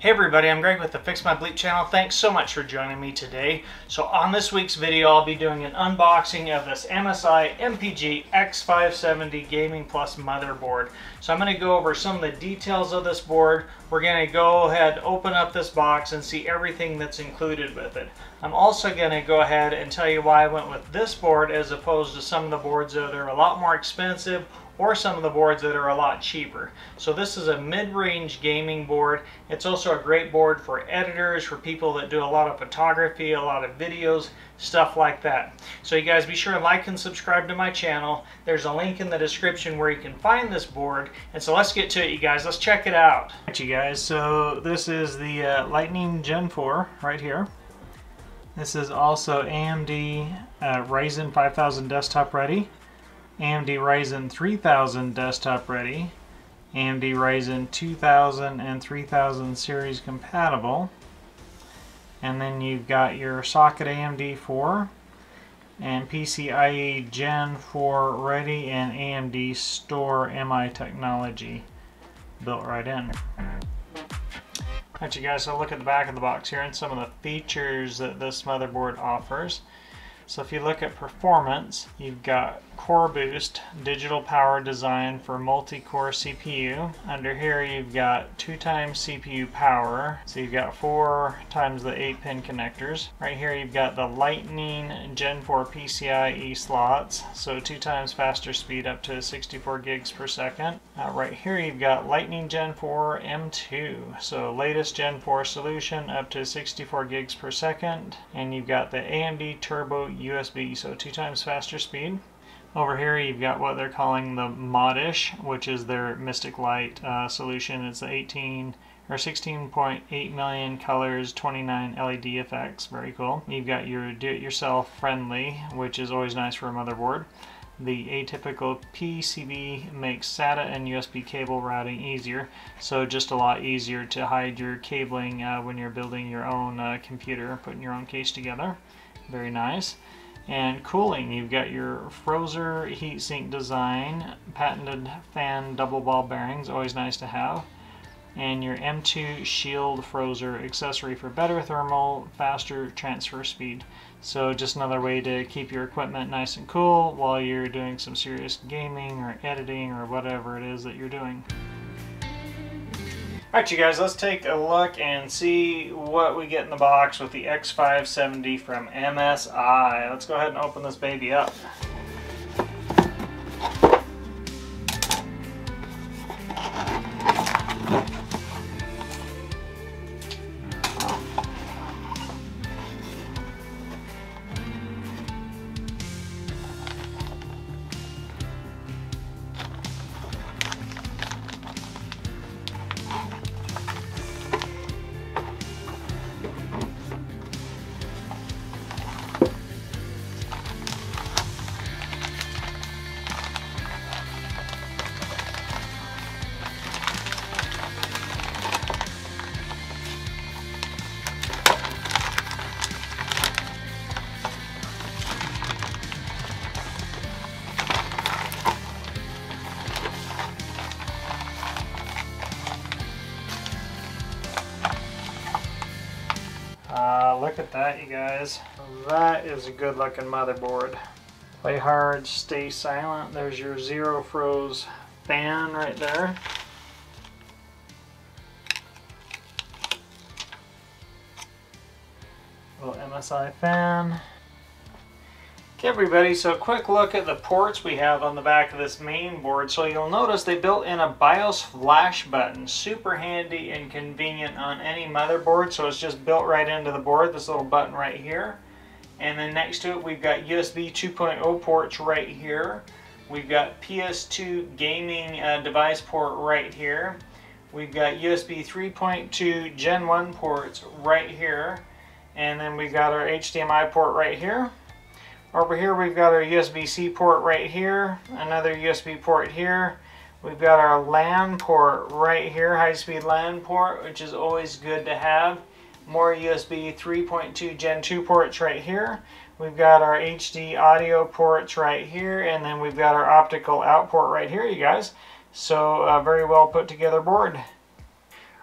Hey everybody, I'm Greg with the Fix My Bleep channel. Thanks so much for joining me today. So on this week's video, I'll be doing an unboxing of this MSI MPG X570 Gaming Plus motherboard. So I'm going to go over some of the details of this board. We're going to go ahead, open up this box and see everything that's included with it. I'm also going to go ahead and tell you why I went with this board as opposed to some of the boards that are a lot more expensive or some of the boards that are a lot cheaper. So this is a mid-range gaming board. It's also a great board for editors, for people that do a lot of photography, a lot of videos, stuff like that. So you guys be sure to like and subscribe to my channel. There's a link in the description where you can find this board. And so let's get to it, you guys. Let's check it out. Alright, you guys, so this is the uh, Lightning Gen 4 right here. This is also AMD uh, Ryzen 5000 desktop ready. AMD Ryzen 3000 desktop ready, AMD Ryzen 2000 and 3000 series compatible, and then you've got your socket AMD 4 and PCIe Gen 4 ready and AMD Store MI technology built right in. Alright you guys, so look at the back of the box here and some of the features that this motherboard offers. So if you look at performance, you've got Core Boost, digital power design for multi-core CPU. Under here you've got two times CPU power, so you've got four times the 8 pin connectors. Right here you've got the Lightning Gen 4 PCIe slots, so two times faster speed up to 64 gigs per second. Uh, right here you've got Lightning Gen 4 M2, so latest Gen 4 solution up to 64 gigs per second. And you've got the AMD Turbo USB, so two times faster speed. Over here you've got what they're calling the Modish, which is their Mystic Light uh, solution. It's 18 or 16.8 million colors, 29 LED effects. Very cool. You've got your do-it-yourself friendly, which is always nice for a motherboard. The atypical PCB makes SATA and USB cable routing easier, so just a lot easier to hide your cabling uh, when you're building your own uh, computer, putting your own case together. Very nice. And cooling, you've got your Frozr heatsink design, patented fan double ball bearings, always nice to have. And your M2 Shield Frozr accessory for better thermal, faster transfer speed. So just another way to keep your equipment nice and cool while you're doing some serious gaming or editing or whatever it is that you're doing. Alright you guys, let's take a look and see what we get in the box with the X570 from MSI. Let's go ahead and open this baby up. You guys. That is a good looking motherboard. Play hard, stay silent. There's your Zero Frozr fan right there. Little MSI fan. Okay everybody, so a quick look at the ports we have on the back of this main board. So you'll notice they built in a BIOS flash button. Super handy and convenient on any motherboard. So it's just built right into the board, this little button right here. And then next to it we've got USB 2.0 ports right here. We've got PS2 gaming uh, device port right here. We've got USB 3.2 Gen 1 ports right here. And then we've got our HDMI port right here. Over here we've got our USB-C port right here, another USB port here. We've got our LAN port right here, high-speed LAN port, which is always good to have. More USB 3.2 Gen 2 ports right here. We've got our HD audio ports right here, and then we've got our optical out port right here, you guys. So, uh, very well put together board.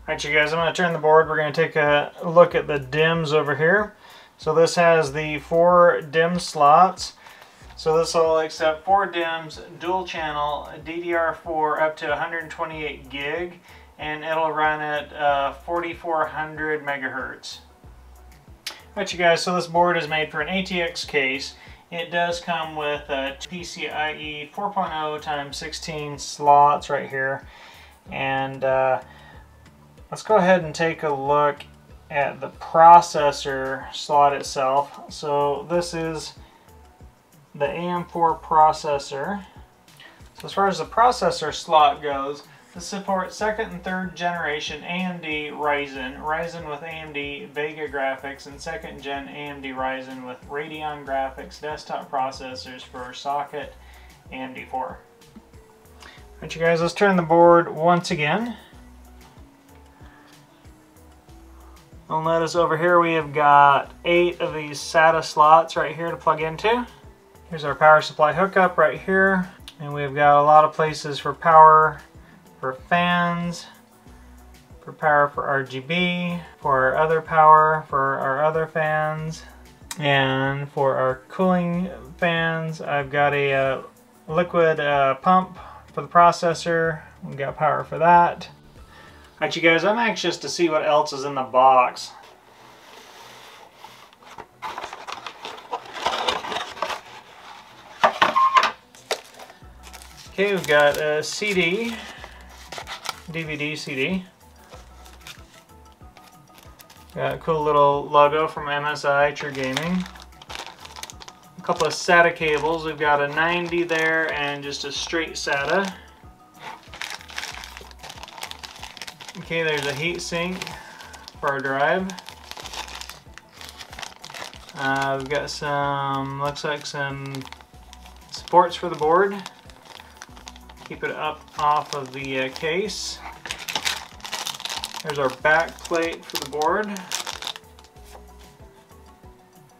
Alright, you guys, I'm going to turn the board. We're going to take a look at the DIMMs over here. So this has the four DIMM slots. So this will accept four DIMMs, dual channel, DDR4 up to 128 gig, and it'll run at uh, 4400 megahertz. Alright you guys, so this board is made for an ATX case. It does come with a PCIe 4.0 times 16 slots right here. And uh, let's go ahead and take a look at the processor slot itself. So this is the AM4 processor. So as far as the processor slot goes, this supports second and third generation AMD Ryzen, Ryzen with AMD Vega graphics, and second gen AMD Ryzen with Radeon graphics desktop processors for socket AMD4. Alright you guys, let's turn the board once again. You'll notice over here we have got eight of these SATA slots right here to plug into. Here's our power supply hookup right here. And we've got a lot of places for power, for fans, for power for RGB, for our other power, for our other fans, and for our cooling fans, I've got a uh, liquid uh, pump for the processor. We've got power for that. Alright you guys, I'm anxious to see what else is in the box. Okay, we've got a CD, DVD CD. Got a cool little logo from MSI True Gaming. A couple of SATA cables. We've got a 90 there and just a straight SATA. Okay, there's a heat sink for our drive. Uh, we've got some, looks like some supports for the board. Keep it up off of the uh, case. There's our back plate for the board.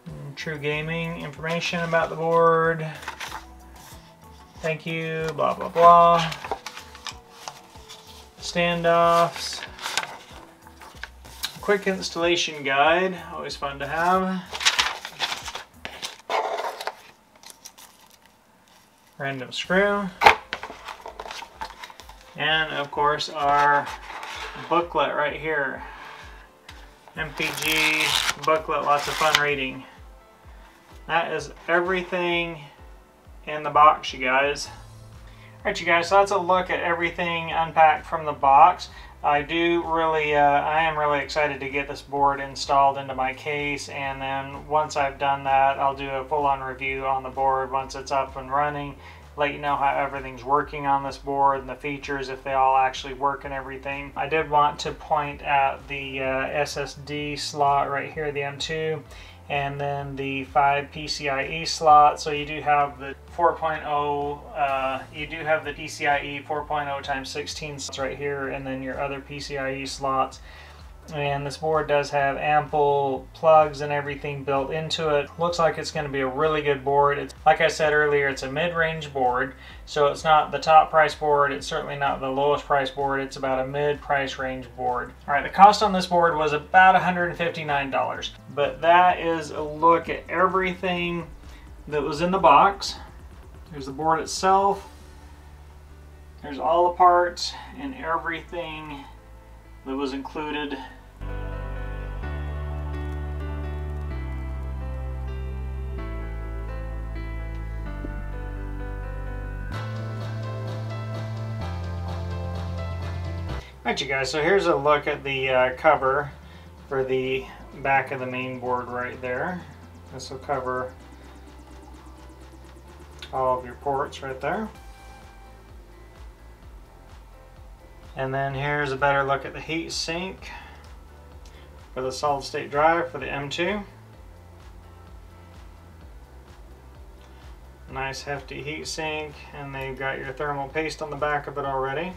And true gaming information about the board. Thank you, blah, blah, blah standoffs. Quick installation guide, always fun to have. Random screw. And of course our booklet right here. MPG booklet, lots of fun reading. That is everything in the box, you guys. Alright you guys, so that's a look at everything unpacked from the box. I do really, uh, I am really excited to get this board installed into my case and then once I've done that I'll do a full-on review on the board once it's up and running let you know how everything's working on this board and the features if they all actually work and everything. I did want to point at the uh, SSD slot right here, the M2 and then the 5 PCIe slot. So you do have the 4.0, uh, you do have the PCIe 4.0 times 16 slots right here, and then your other PCIe slots. And this board does have ample plugs and everything built into it. Looks like it's going to be a really good board. It's, like I said earlier, it's a mid-range board. So it's not the top price board. It's certainly not the lowest price board. It's about a mid-price range board. All right, the cost on this board was about $159. But that is a look at everything that was in the box. There's the board itself. There's all the parts and everything that was included Alright you guys, so here's a look at the uh, cover for the back of the main board right there. This will cover all of your ports right there. And then here's a better look at the heat sink for the solid state drive for the M2. Nice hefty heat sink and they've got your thermal paste on the back of it already.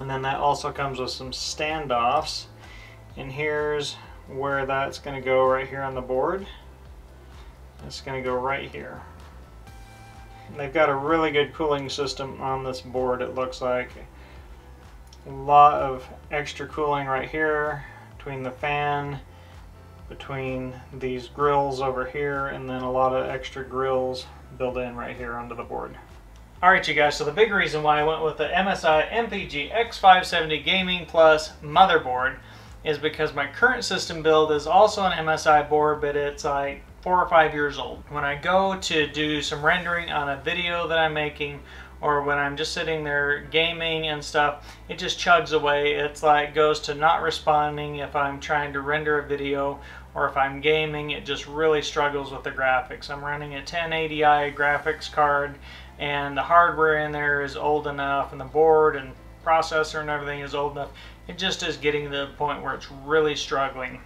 And then that also comes with some standoffs. And here's where that's going to go right here on the board. It's going to go right here. They've got a really good cooling system on this board it looks like. A lot of extra cooling right here between the fan, between these grills over here, and then a lot of extra grills built in right here onto the board. Alright you guys, so the big reason why I went with the MSI MPG X570 Gaming Plus motherboard is because my current system build is also an MSI board, but it's like four or five years old. When I go to do some rendering on a video that I'm making or when I'm just sitting there gaming and stuff, it just chugs away. It's like goes to not responding if I'm trying to render a video or if I'm gaming, it just really struggles with the graphics. I'm running a 1080 Ti graphics card and the hardware in there is old enough and the board and processor and everything is old enough. It just is getting to the point where it's really struggling.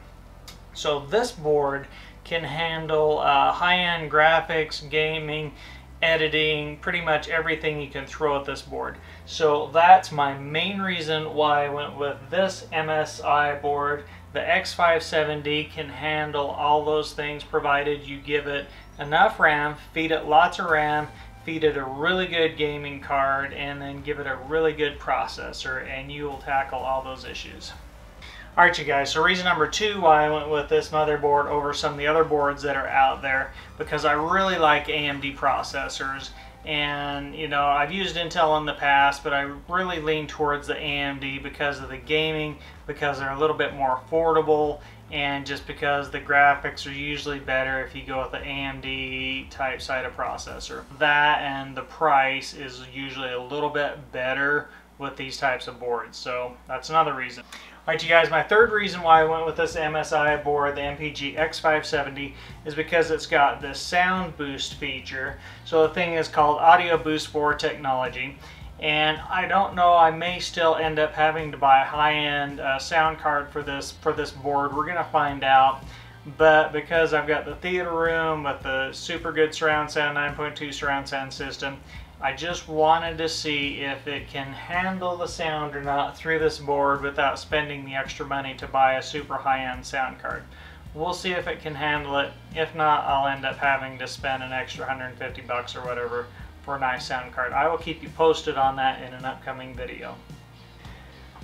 So this board can handle uh, high-end graphics, gaming, editing, pretty much everything you can throw at this board. So that's my main reason why I went with this MSI board. The X570 can handle all those things provided you give it enough RAM, feed it lots of RAM, feed it a really good gaming card, and then give it a really good processor, and you will tackle all those issues. Alright you guys, so reason number two why I went with this motherboard over some of the other boards that are out there, because I really like AMD processors. And, you know, I've used Intel in the past, but I really lean towards the AMD because of the gaming, because they're a little bit more affordable, and just because the graphics are usually better if you go with the AMD type side of processor. That and the price is usually a little bit better with these types of boards. So that's another reason. Alright you guys, my third reason why I went with this MSI board, the MPG X570, is because it's got this sound boost feature. So the thing is called Audio Boost 4 technology. And I don't know, I may still end up having to buy a high-end uh, sound card for this for this board. We're going to find out. But because I've got the theater room with the super good surround sound 9.2 surround sound system, I just wanted to see if it can handle the sound or not through this board without spending the extra money to buy a super high-end sound card. We'll see if it can handle it. If not, I'll end up having to spend an extra 150 bucks or whatever for a nice sound card. I will keep you posted on that in an upcoming video.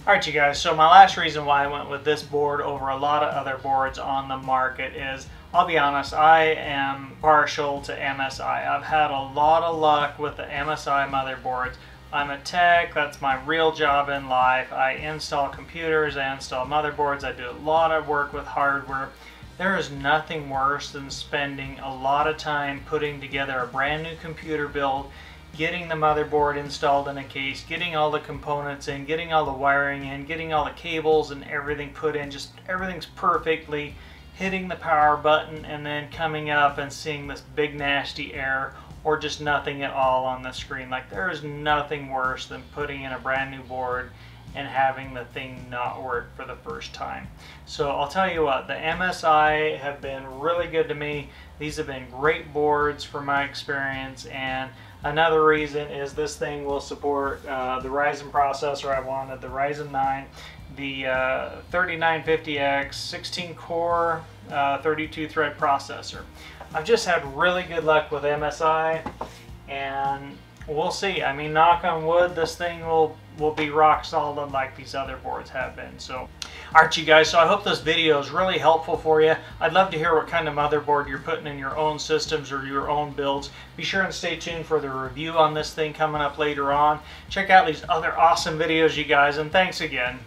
Alright you guys, so my last reason why I went with this board over a lot of other boards on the market is I'll be honest, I am partial to MSI. I've had a lot of luck with the MSI motherboards. I'm a tech, that's my real job in life. I install computers, I install motherboards, I do a lot of work with hardware. There is nothing worse than spending a lot of time putting together a brand new computer build, getting the motherboard installed in a case, getting all the components in, getting all the wiring in, getting all the cables and everything put in, just everything's perfectly hitting the power button and then coming up and seeing this big nasty error or just nothing at all on the screen. Like there is nothing worse than putting in a brand new board and having the thing not work for the first time. So I'll tell you what, the MSI have been really good to me. These have been great boards from my experience and another reason is this thing will support uh, the Ryzen processor I wanted, the Ryzen 9 the uh, 3950X 16 core uh, 32 thread processor. I've just had really good luck with MSI and we'll see. I mean knock on wood this thing will will be rock solid like these other boards have been. So Alright you guys, so I hope this video is really helpful for you. I'd love to hear what kind of motherboard you're putting in your own systems or your own builds. Be sure and stay tuned for the review on this thing coming up later on. Check out these other awesome videos you guys and thanks again.